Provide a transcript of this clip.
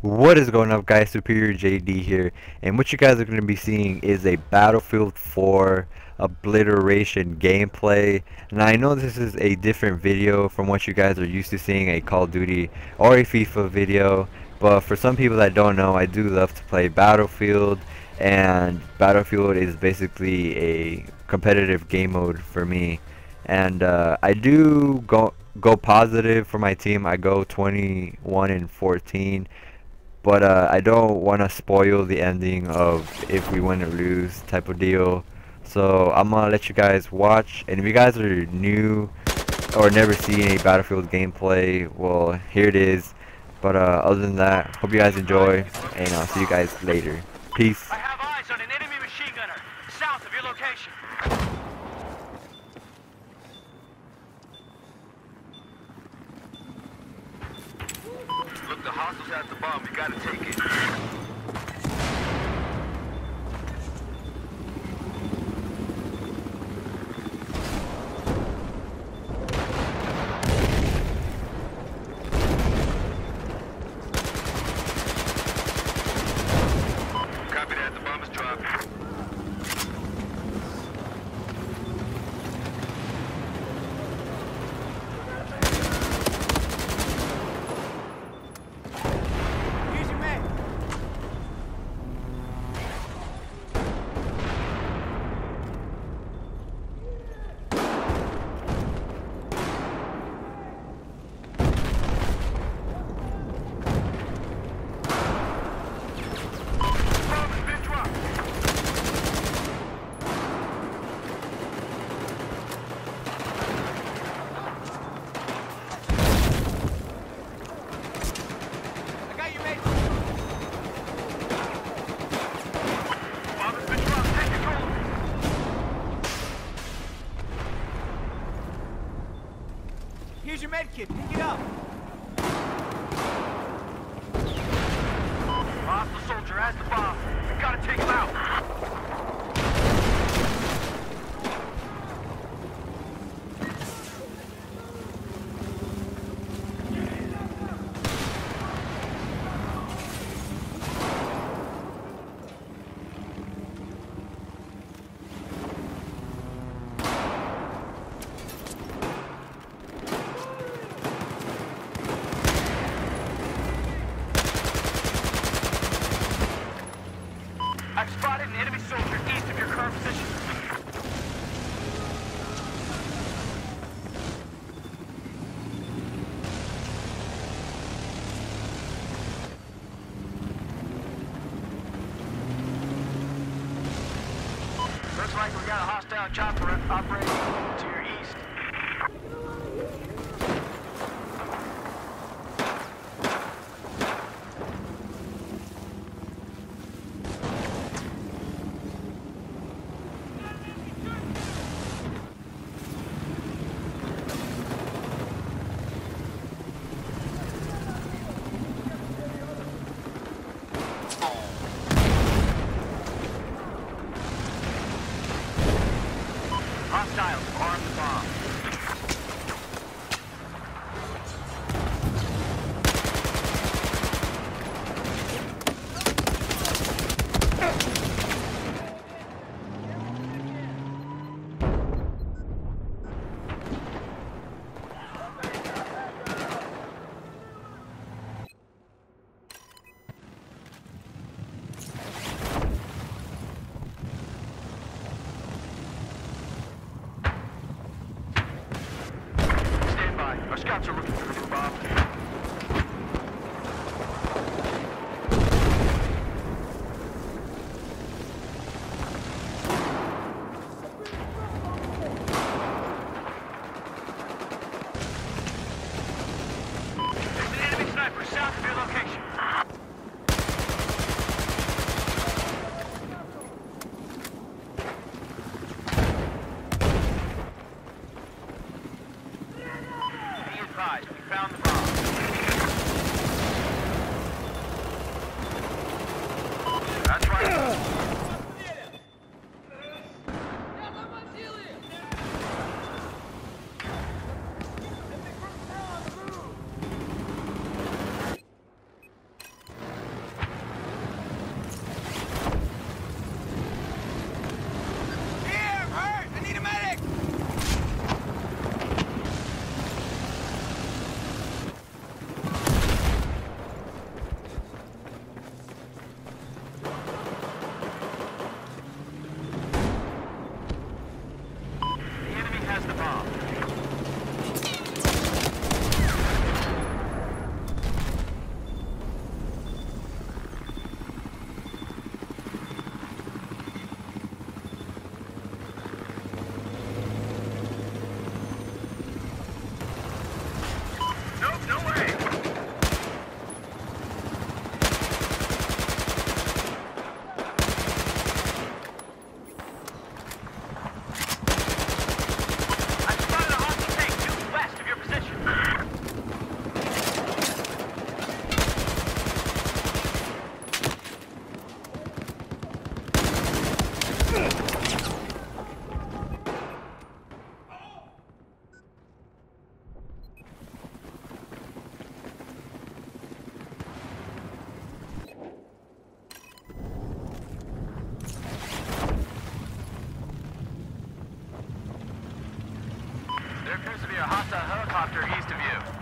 What is going up guys, Superior JD here, and what you guys are going to be seeing is a Battlefield 4 obliteration gameplay. Now I know this is a different video from what you guys are used to seeing, a Call of Duty or a FIFA video, but for some people that don't know, I do love to play Battlefield, and Battlefield is basically a competitive game mode for me. And uh, I do go go positive for my team. I go 21 and 14 but uh, I don't want to spoil the ending of if we win or lose type of deal. So I'm gonna let you guys watch, and if you guys are new or never seen a Battlefield gameplay, well here it is. But uh, other than that, hope you guys enjoy, and I'll see you guys later. Peace. I have eyes on an enemy machine gunner south of your location. The bomb. We gotta take it. Copy that. The bomb is dropped. Here's your man. Bomb has been dropped. I got your mate. Bomb has been dropped. Take control. Here's your med kit. Pick it up. Hostile soldier has the bomb. We gotta take him out. I've spotted an enemy soldier east of your current position. Looks like we got a hostile chopper operating to your east. Hostiles, arm the bomb. Stand by. Our scouts are looking for the bomb. There's an enemy sniper south of your location. Be advised, we found the appears to be a hostile helicopter east of you.